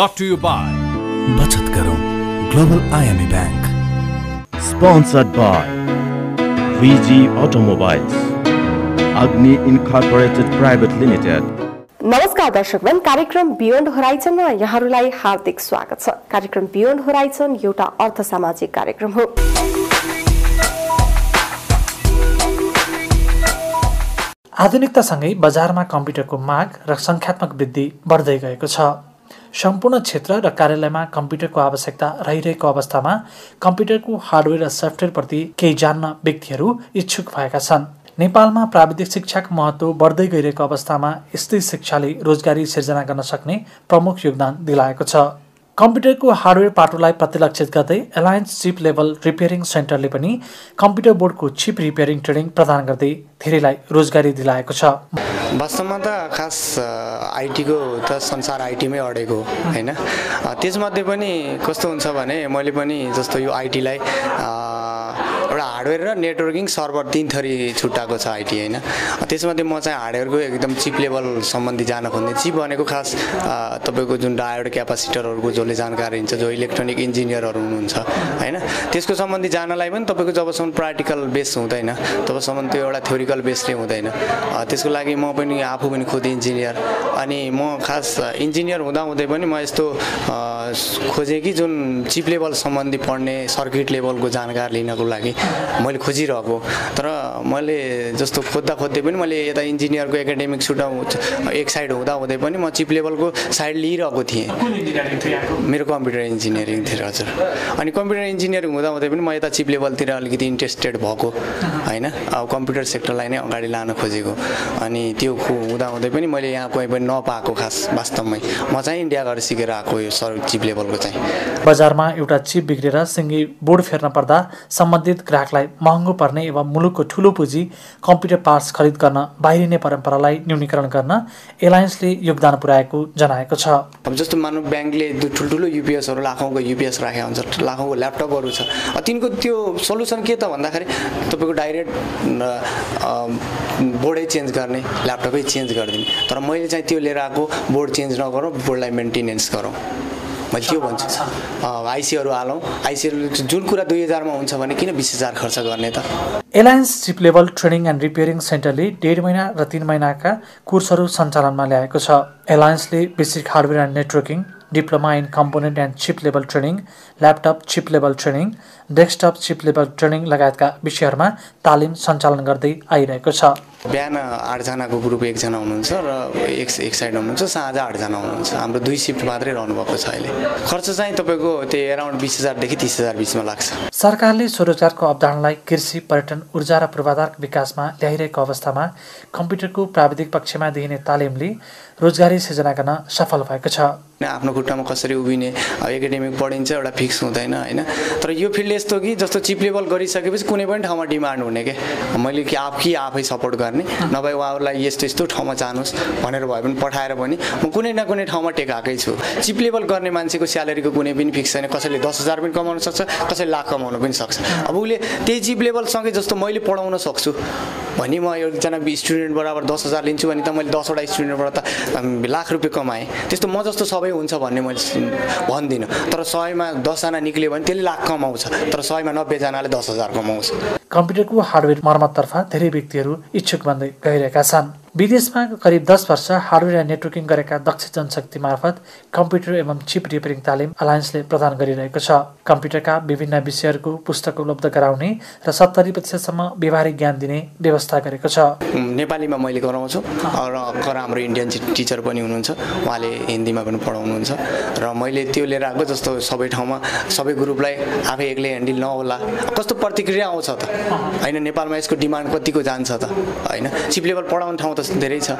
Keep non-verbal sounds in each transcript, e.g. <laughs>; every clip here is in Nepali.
brought to you by बचत करो। Global IMA bank Sponsored by VG Automobiles, Agni Incorporated Private Limited, नमस्कार दर्शकगण कार्यक्रम बियोन्ड होराइजनमा यहाँहरूलाई हार्दिक स्वागत छ। कार्यक्रम बियोन्ड होराइजन एउटा अर्थ सामाजिक कार्यक्रम हो। आधुनिकतासँगै बजारमा कम्प्युटरको माग र सङ्ख्यात्मक वृद्धि बढ्दै गएको छ। सम्पूर्ण क्षेत्र र कार्यालयमा कम्प्युटरको आवश्यकता रहिरहेको अवस्थामा कम्प्युटरको हार्डवेयर र सफ्टवेयरप्रति केही जान्न व्यक्तिहरू इच्छुक भएका छन्। नेपालमा प्राविधिक शिक्षाको महत्त्व बढ्दै गइरहेको अवस्थामा यस्तै शिक्षाले रोजगारी सिर्जना गर्न सक्ने प्रमुख योगदान दिलाएको छ। कम्प्युटरको हार्डवेयर पाटोलाई प्रतिलक्षित गर्दै एलायन्स चिप लेभल रिपेयरिङ सेन्टरले पनि कम्प्युटर बोर्डको चिप रिपेयरिङ ट्रेनिङ प्रदान गर्दै धेरैलाई रोजगारी दिलाएको छ। वास्तवमा त खास आइटीको त संसार आइटीमै अडेको होइन? त्यसमध्ये पनि कस्तो हुन्छ भने मैले पनि जस्तो यो आइटीलाई एउटा हार्डवेयर र नेटवर्किङ सर्भर तिन थरी छुट्टाएको छ आइटी होइन? त्यसमध्ये म चाहिँ हार्डवेयरको एकदम चिप लेभल सम्बन्धी जान खोज्ने चिप भनेको खास तपाईँको जुन डायोड क्यापासिटरहरूको जसले जानकारी हुन्छ जो इलेक्ट्रोनिक इन्जिनियरहरू हुनुहुन्छ होइन? त्यसको सम्बन्धी जानलाई पनि तपाईँको जबसम्म प्र्याक्टिकल बेस हुँदैन तबसम्म त्यो एउटा थ्योरिकल बेसले हुँदैन। त्यसको लागि म पनि आफू पनि खुद इन्जिनियर अनि म खास इन्जिनियर हुँदाहुँदै पनि म यस्तो खोजेँ कि जुन चिप लेभल सम्बन्धी पढ्ने सर्किट लेभलको जानकारी लिनको लागि मैले खोजिरहेको तर मैले जस्तो खोज्दा खोज्दै पनि मैले यता इन्जिनियरको एकाडेमिक सुट एक साइड हुँदा हुँदै पनि म चिप लेभलको साइड लिइरहेको थिएँ। मेरो कम्प्युटर इन्जिनियरिङ थियो हजुर। अनि कम्प्युटर इन्जिनियरिङ हुँदा हुँदै पनि म यता चिप लेभलतिर अलिकति इन्ट्रेस्टेड भएको होइन? अब कम्प्युटर सेक्टरलाई नै अगाडि लान खोजेको। अनि त्यो हुँदा हुँदै पनि मैले यहाँ कोही पनि नपाएको खास वास्तवमै। म चाहिँ इन्डिया गएर सिकेर आएको यो सर चिप लेभलको चाहिँ। बजारमा एउटा चिप बिग्रेर सिङ्गी बोर्ड फेर्न पर्दा सम्बन्धित ग्राहकलाई महँगो पर्ने एवं मुलुकको ठुलो पुँजी कम्प्युटर पार्ट्स खरिद गर्न बाहिरिने परम्परालाई न्यूनीकरण गर्न एलायन्सले योगदान पुर्याएको जनाएको छ। अब जस्तो मानव ब्याङ्कले ठुल्ठुलो युपिएसहरू लाखौँको युपिएस राखेको हुन्छ लाखौँको ल्यापटपहरू छ। तिनको त्यो सल्युसन के त भन्दाखेरि तपाईँको डाइरेक्ट बोर्डै चेन्ज गर्ने ल्यापटपै चेन्ज गरिदिने। तर मैले चाहिँ त्यो लिएर आएको बोर्ड चेन्ज नगरौँ बोर्डलाई मेन्टेनेन्स गरौँ। मैले त्यो भन्छु। आइसीहरू हालौँ। आइसीहरू जुन कुरा दुई हजारमा हुन्छ भने किन बिस हजार खर्च गर्ने त? Alliance chip level training and repairing सेन्टरले डेढ महिना र तिन महिनाका कोर्सहरू सञ्चालनमा ल्याएको छ। एलायन्सले basic hardware and networking diploma in component and chip level training laptop chip level training desktop chip level training लगायतका विषयहरूमा तालिम सञ्चालन गर्दै आइरहेको छ। बिहान आठजनाको ग्रुप एकजना हुनुहुन्छ र एक एक साइड हुनुहुन्छ साँझ आठजना हुनुहुन्छ। हाम्रो दुई सिफ्ट मात्रै रहनुभएको छ अहिले। खर्च चाहिँ तपाईँको त्यही एराउन्ड बिस हजारदेखि तिस हजार बिचमा लाग्छ। सरकारले स्वरोजगारको अवधारणालाई कृषि पर्यटन ऊर्जा र पूर्वाधार विकासमा ल्याइरहेको अवस्थामा कम्प्युटरको प्राविधिक पक्षमा दिइने तालिमले रोजगारी सिर्जना गर्न सफल भएको छ। आफ्नो खुट्टामा कसरी उभिने एकाडेमिक पढिन्छ एउटा फिक्स हुँदैन होइन? तर यो फिल्ड यस्तो कि जस्तो चिप लेभल गरिसकेपछि कुनै पनि ठाउँमा डिमान्ड हुने के? मैले कि आफ कि आफै सपोर्ट गर्ने। नभए उहाँहरूलाई यस्तो यस्तो ठाउँमा जानुहोस् भनेर भए पनि पठाएर पनि म कुनै न कुनै ठाउँमा टेकाएकै छु। चिप लेभल गर्ने मान्छेको स्यालेरीको कुनै पनि फिक्स छैन। कसैले दस हजार पनि कमाउन सक्छ कसैले लाख कमाउन पनि सक्छ। अब उसले त्यही चिप लेभलसँगै जस्तो मैले पढाउन सक्छु। भने म एकजना स्टुडेन्ट बराबर दस हजार लिन्छु भने त मैले दसवटा स्टुडेन्टबाट त लाख रुपियाँ कमाएँ। त्यस्तो म जस्तो सबै हुन्छ भन्ने मैले भन्दिनँ। तर सयमा दसजना निक्ल्यो भने त्यसले लाख कमाउँछ। तर सयमा नब्बेजनाले दस हजार कमाउँछ। कम्प्युटरको हार्डवेयर मर्मततर्फ धेरै व्यक्तिहरू इच्छुक बन्दै गइरहेका छन्। विदेशमा करिब दस वर्ष हार्डवेयर एन्ड नेटवर्किङ गरेका दक्ष जनशक्ति मार्फत कम्प्युटर एवं चिप रिपेयरिङ तालिम अलायन्सले प्रदान गरिरहेको छ। कम्प्युटरका विभिन्न विषयहरूको पुस्तक उपलब्ध गराउने र सत्तरी प्रतिशतसम्म व्यवहारिक ज्ञान दिने व्यवस्था गरेको छ। नेपालीमा मैले गराउँछु र हाम्रो इन्डियन टिचर पनि हुनुहुन्छ। उहाँले हिन्दीमा पनि पढाउनुहुन्छ र मैले त्यो लिएर आएको जस्तो सबै ठाउँमा सबै ग्रुपलाई आफै एक्लै ह्यान्डल नहोला। कस्तो प्रतिक्रिया आउँछ त? <laughs> होइन नेपालमा यसको डिमान्ड कतिको जान्छ त? होइन चिप लेभल पढाउने ठाउँ त धेरै छ।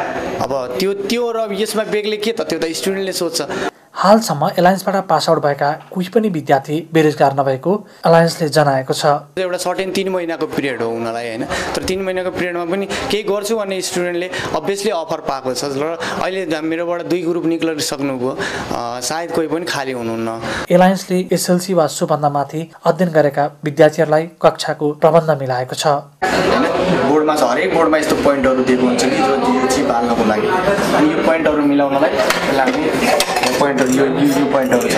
अब त्यो त्यो र यसमा बेग्लै के त? त्यो त स्टुडेन्टले सोध्छ। हालसम्म एलायन्सबाट पास आउट भएका कोही पनि विद्यार्थी बेरोजगार नभएको अलायन्सले जनाएको छ। एउटा सर्टेन तिन महिनाको पिरियड हो उनीहरूलाई होइन? तर तिन महिनाको पिरियडमा पनि केही गर्छु भन्ने स्टुडेन्टले अभियसली अफर पाएको छ। र अहिले मेरोबाट दुई ग्रुप निक्लिसक्नुभयो। सायद कोही पनि खाली हुनुहुन्न। एलायन्सले एसएलसी वा सोभन्दा माथि अध्ययन गरेका विद्यार्थीहरूलाई कक्षाको प्रबन्ध मिलाएको छ। बोर्डमा छ हरेक बोर्डमा यस्तो पोइन्टहरू दिएको हुन्छ कि जो चिप हाल्नको लागि। अनि यो पोइन्टहरू मिलाउनलाई यसलाई हामी पोइन्टहरू यो यो पोइन्टहरू छ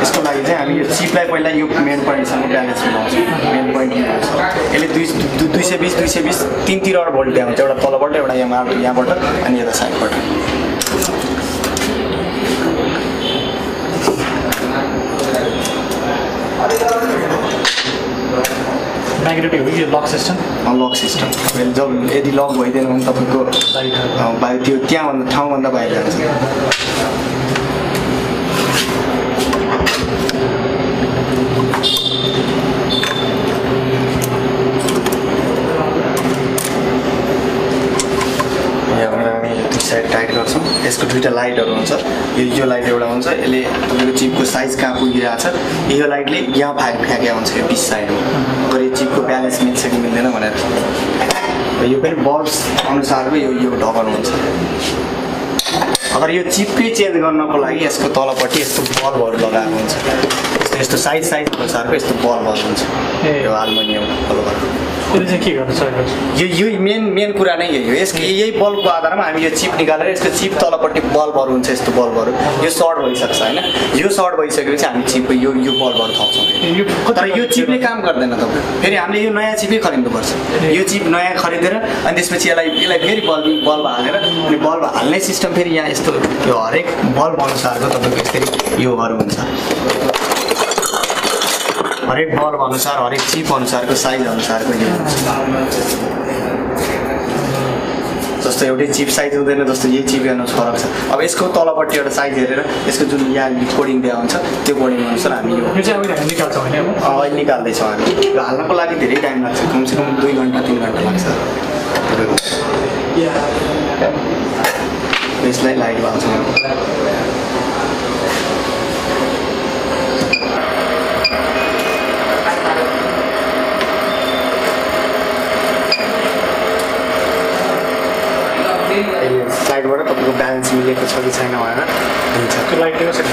यसको लागि चाहिँ हामी यो चिपलाई पहिला यो मेन पोइन्टसँग ब्यालेन्स मिलाउँछौँ। मेन पोइन्ट मिलाउँछ यसले दुई दुई सय बिस दुई सय बिस तिन तिनवटा भोल्ट हुन्छ एउटा तलबाट एउटा यहाँ यहाँबाट अनि यता साइडबाट म्याग्नेटिक हो कि यो लक सिस्टम लक सिस्टम जब यदि लक भइदिएन भने तपाईँको बाहिर त्यो त्यहाँभन्दा ठाउँभन्दा बाहिर जान्छ। यहाँबाट हामी दुई साइड टाइट गर्छौँ। यसको दुइटा लाइटहरू हुन्छ। यो यो लाइट एउटा हुन्छ यसले तपाईँको चिपको साइज कहाँ पुगिरहेको छ। यो लाइटले यहाँ फाइल फ्याँकेको हुन्छ यो बिच साइडमा। अगर यो चिपको ब्यालेन्स मिल्छ कि मिल्दैन भनेर। यो पनि बल्ब अनुसारको यो यो ढकन हुन्छ। अगर यो चिपकै चेन्ज गर्नको लागि यसको तलपट्टि यस्तो बल्बहरू लगाएको हुन्छ। यस्तो यस्तो साइज साइज अनुसारको यस्तो बल्बहरू हुन्छ। यो एल्मुनियम बल्बहरू चाहिँ के गर्नु सकेको छ यो यो मेन मेन कुरा नै यही हो। यसको यही बल्बको आधारमा हामी यो चिप निकालेर यसको चिप तलपट्टि बल्बहरू हुन्छ यस्तो बल्बहरू। यो सर्ट भइसक्छ होइन? यो सर्ट भइसकेपछि हामी चिपको यो यो बल्बहरू थप्छौँ। तर यो चिपले काम गर्दैन तपाईँ। फेरि हामीले यो नयाँ चिपै खरिद्नुपर्छ। यो चिप नयाँ खरिदेर अनि त्यसपछि यसलाई यसलाई फेरि बल्ब बल्ब हालेर अनि बल्ब हाल्ने सिस्टम फेरि यहाँ यस्तो यो हरेक बल्ब अनुसारको तपाईँको यसरी योहरू हुन्छ हरेक बल्ब अनुसार हरेक चिप अनुसारको साइज अनुसारको यो। जस्तो एउटै चिप साइज हुँदैन जस्तो यही चिप हेर्नु फरक छ। अब यसको तलपट्टि एउटा साइज हेरेर यसको जुन यहाँ कोडिङ दिएको हुन्छ त्यो कोडिङ अनुसार हामी यो यो निकाल्छौँ अहिले निकाल्दैछौँ हामी। र हाल्नको लागि धेरै टाइम लाग्छ। कमसेकम दुई घन्टा तिन घन्टा लाग्छ। यसलाई लाइट लाउँछौँ साइडबाट तपाईँको ब्यालेन्स मिलेको छ कि छैन भनेर हुन्छ त्यो लाइट दिएको छैन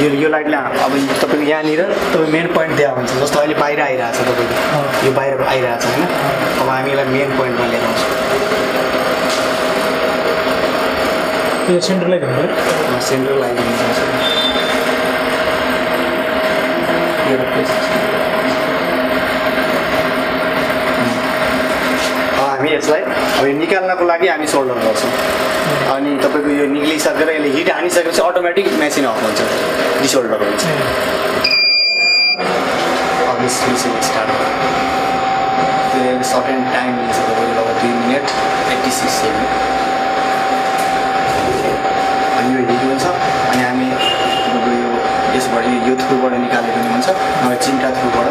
यो यो लाइटले अब तपाईँको यहाँनिर तपाईँ मेन पोइन्ट दिएको हुन्छ जस्तो अहिले बाहिर आइरहेको छ तपाईँको यो बाहिर आइरहेको छ होइन अब हामी यसलाई मेन पोइन्टमा लिएर आउँछौँ यो सेन्ट्रल लाइन हुन्छ एउटा place छ। अब हामी यसलाई अब यो निकाल्नको लागि हामी सोल्डर गर्छौँ। अनि तपाईँको यो निक्लिसकेर यसले हिट हानिसकेपछि अटोमेटिक मेसिन अफ हुन्छ। डिसोल्डर हुन्छ। मेसिन स्टार्ट टाइम लिन्छ तपाईँको लगभग दुई मिनट। एट्टी सिक्स सेकेन्ड अनि यो हिट हुन्छ। अनि हामी तपाईँको यो यसबाट यो- थ्रुबाट निकालेको हुन्छ। नभए चिन्ता थ्रुबाट।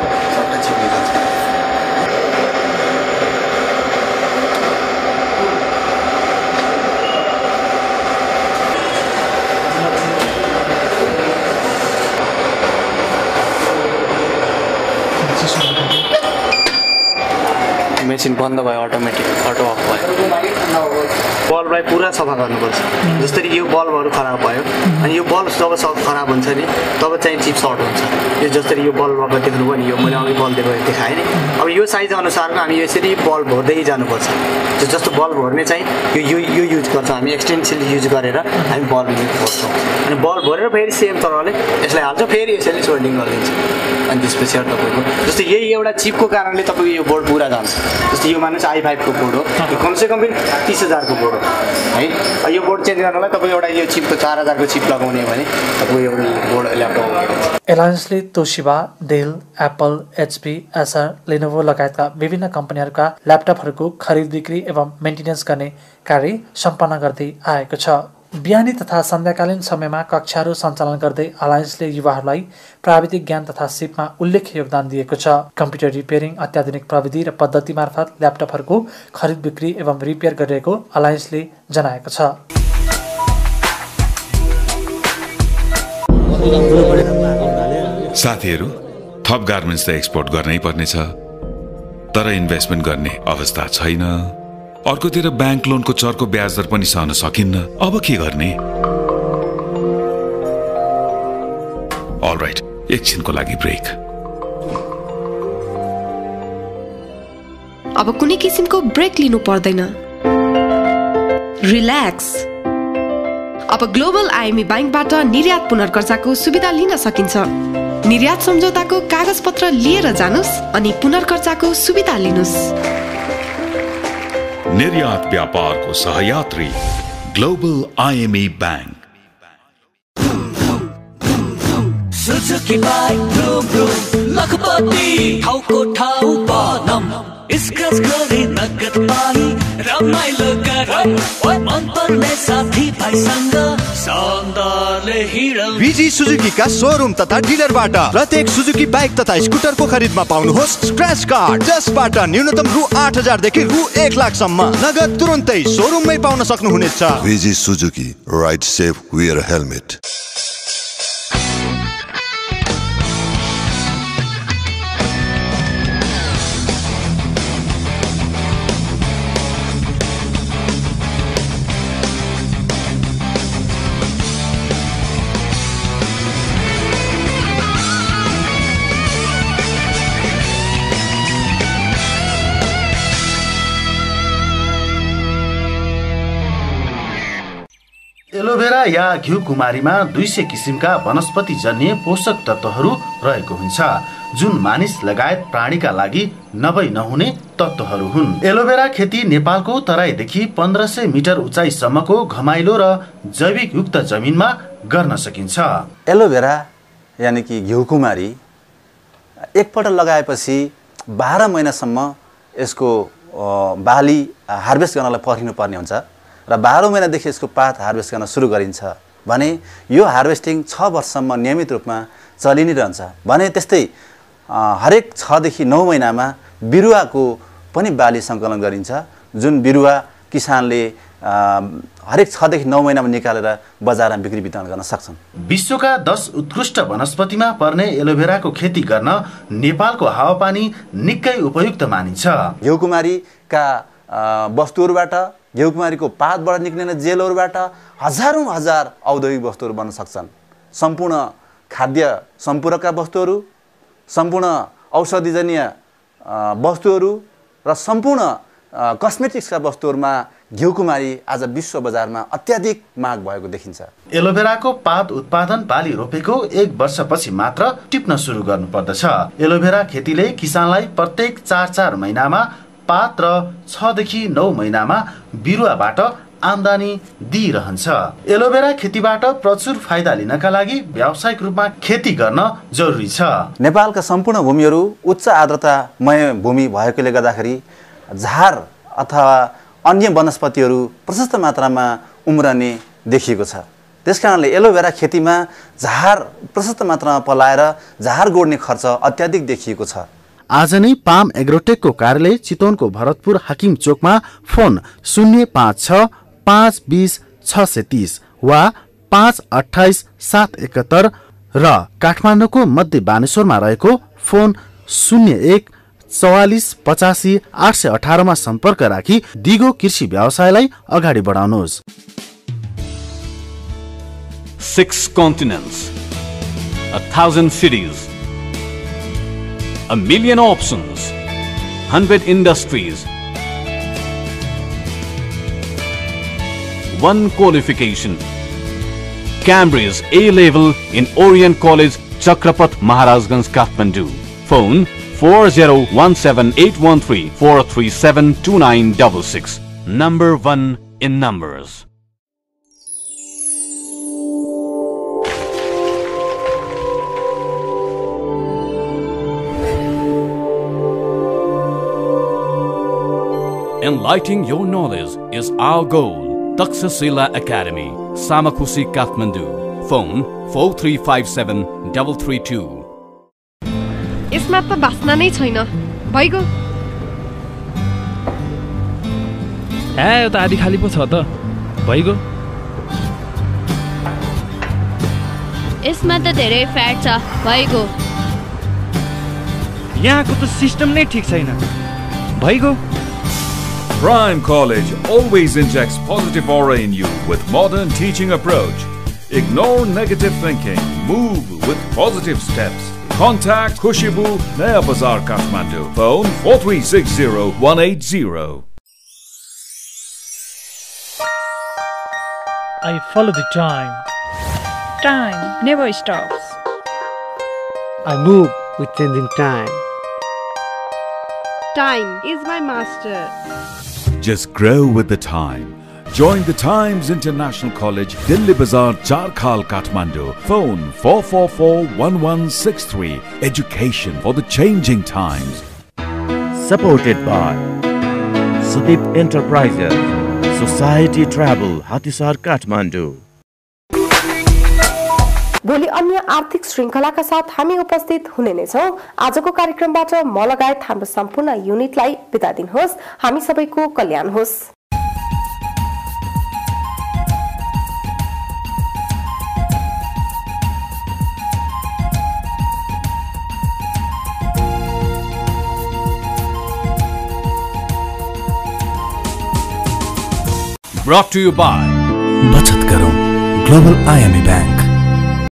मेसिन बन्द भयो अटोमेटिक अटो अफ भयो। बल्बलाई पुरा सफा गर्नुपर्छ। जसरी यो बल्बहरू खराब भयो अनि यो बल्ब जब खराब हुन्छ नि तब चाहिँ चिप सर्ट हुन्छ। यो जसरी यो बल्ब अब देख्नुभयो नि यो मैले अघि बल्ब दिएको देखाएँ नि। अब यो साइज अनुसारको हामी यसरी बल्ब भर्दै जानुपर्छ। जस्तो बल्ब भर्ने चाहिँ यो यो युज गर्छौँ हामी एक्सटेन्सिल युज गरेर हामी बल्ब युज गर्छौँ। अनि बल्ब भरेर फेरि सेम तरहले यसलाई हाल्छौँ फेरि यसरी सोल्डिङ गरिदिन्छ। अनि त्यसपछि अब तपाईँको। जस्तो यही एउटा चिपको कारणले तपाईँको यो बोर्ड पुरा जान्छ। जस्तो यो मानिस आई फाइभको बोर्ड हो। यो कमसेकम पनि तिस हजारको बोर्ड हो। है? यो बोर्ड चेन्ज गर्नलाई तपाईँको एउटा यो चिपको चार हजारको चिप लगाउने भने तपाईँको एउटा board laptop एलायन्सले Toshiba Dell Apple HP Acer Lenovo लगायतका विभिन्न कम्पनीहरूका ल्यापटपहरूको खरिद बिक्री एवं मेन्टेनेन्स गर्ने कार्य सम्पन्न गर्दै आएको छ। बिहानी तथा सन्ध्याकालीन समयमा कक्षाहरू सञ्चालन गर्दै अलायन्सले युवाहरूलाई प्राविधिक ज्ञान तथा सिपमा उल्लेख्य योगदान दिएको छ। कम्प्युटर रिपेयरिङ अत्याधुनिक प्रविधि र पद्धति मार्फत ल्यापटपहरूको खरिद बिक्री एवं रिपेयर गरिरहेको अलायन्सले जनाएको छ। साथीहरू थप गार्मेन्ट्स त एक्सपोर्ट गर्नै पर्नेछ तर इन्भेस्टमेन्ट गर्ने अवस्था छैन। अर्कोतिर ब्याङ्क लोनको चर्को ब्याज दर पनि सहन सकिन्न। अब के गर्ने? अलराइट एकछिनको लागि ब्रेक। अब कुनै किसिमको ब्रेक लिनु पर्दैन। रिल्याक्स अब ग्लोबल आइएमई ब्याङ्कबाट निर्यात पुनर्कर्जाको सुविधा लिन सकिन्छ। निर्यात सम्झौताको कागजपत्र लिएर जानुस् अनि पुनर्कर्जाको सुविधा लिनुहोस्। निर्यात व्यापारको सहयात्री global IME bank Suzuki bike vroom vroom लखपति ठाउँको ठाउँ बनम। स्क्रच गरी नगद पाई रमाइलो मन पर्ने साथी भाइसँग सन्दाले विजी सुजुकीका सोरुम तथा डिलरबाट प्रत्येक सुजुकी बाइक तथा स्कुटरको खरिदमा पाउनुहोस्। स्क्रच कार्ड जसबाट न्यूनतम रु आठ हजारदेखि रु एक लाखसम्म। नगद तुरुन्तै सोरुममै पाउन सक्नुहुनेछ। Viji Suzuki. Ride safe, wear a aloe vera या घिउ कुमारीमा दुई सय किसिमका वनस्पति जन्य पोषक तत्त्वहरू रहेको हुन्छ जुन मानिस लगायत प्राणीका लागि नभई नहुने तत्त्वहरू हुन्। एलोभेरा खेती नेपालको तराईदेखि पन्ध्र सय मिटर उचाइसम्मको घमाइलो र जैविक युक्त जमिनमा गर्न सकिन्छ। एलोभेरा यानि कि घिउकुमारी एकपल्ट लगाएपछि बाह्र महिनासम्म यसको बाली हार्भेस्ट गर्नलाई पर्खिनु पर्ने हुन्छ। र बाह्र महिनादेखि यसको पात हार्भेस्ट गर्न सुरु गरिन्छ। भने यो हार्भेस्टिङ छ वर्षसम्म नियमित रूपमा चलि नै रहन्छ। भने त्यस्तै हरेक छदेखि नौ महिनामा बिरुवाको पनि बाली सङ्कलन गरिन्छ। जुन बिरुवा किसानले हरेक छदेखि नौ महिनामा निकालेर बजारमा बिक्री वितरण गर्न सक्छन्। विश्वका दस उत्कृष्ट वनस्पतिमा पर्ने एलोभेराको खेती गर्न नेपालको हावापानी निकै उपयुक्त मानिन्छ। घिउकुमारीका वस्तुहरूबाट घिउकुमारीको पातबाट निक्लिने जेलहरूबाट हजारौँ हजार औद्योगिक वस्तुहरू बन्न सक्छन्। सम्पूर्ण खाद्य सम्पूरकका वस्तुहरू सम्पूर्ण औषधिजन्य वस्तुहरू र सम्पूर्ण कस्मेटिक्सका वस्तुहरूमा घिउकुमारी आज विश्व बजारमा अत्याधिक माग भएको देखिन्छ। एलोभेराको पात उत्पादन बाली रोपेको एक वर्षपछि मात्र टिप्न सुरु गर्नुपर्दछ। एलोभेरा खेतीले किसानलाई प्रत्येक चार चार महिनामा पात र छदेखि नौ महिनामा बिरुवाबाट आमदानी दिइरहन्छ। एलोभेरा खेतीबाट प्रचुर फाइदा लिनका लागि व्यावसायिक रूपमा खेती गर्न जरुरी छ। नेपालका सम्पूर्ण भूमिहरू उच्च आर्द्रतामय भूमि भएकोले गर्दाखेरि झार अथवा अन्य वनस्पतिहरू प्रशस्त मात्रामा उम्रने देखिएको छ। त्यस कारणले एलोभेरा खेतीमा झार प्रशस्त मात्रामा पलाएर झार गोड्ने खर्च अत्याधिक देखिएको छ। आज नै पाम एग्रोटेकको कार्यालय चितवनको भरतपुर हाकिम चोकमा फोन शून्य पाँच छ पाँच बिस छ सय तिस वा पाँच अठाइस सात एकहत्तर र काठमाडौँको मध्य बानेश्वरमा रहेको फोन शून्य एक चौवालिस पचासी आठ सय अठारमा सम्पर्क राखी दिगो कृषि व्यवसायलाई अगाडि बढाउनुहोस्। A thousand cities, a million options, hundred industries, one qualification. Cambridge A level in Orient College, Chakrapat, Maharajganj, Kathmandu. Phone 40178134372966. Number one in numbers. Enlightening your knowledge is our goal. Taksasila Academy, Samakusi, Kathmandu. Phone 4357 यसमा त बास्ना नै छैन भइगयो ए यो त आधी खाली पो छ त भइगयो यसमा त धेरै फ्याट छ भइगयो यहाँको त सिस्टम नै ठिक छैन भइगयो Prime College always injects positive aura in you with modern teaching approach. Ignore negative thinking. Move with positive steps. Contact Khushibu Naya Bazaar Kathmandu. Phone 4360 I follow the time. Time never stops. I move with changing time. Time is my master. Just grow with the time. Join the Times International College, Delhi Bazaar, Charkhal, Kathmandu. Phone 444-1163. Education for the changing times. Supported by Sudeep Enterprises, Society Travel, Hatisar, Kathmandu. भोलि अन्य आर्थिक श्रृङ्खलाका साथ हामी उपस्थित हुने नै छौँ। आजको कार्यक्रमबाट म लगायत हाम्रो सम्पूर्ण युनिटलाई बिदा दिनुहोस्। हामी सबैको कल्याण होस्। Brought to you by बचत करो। Global IME bank.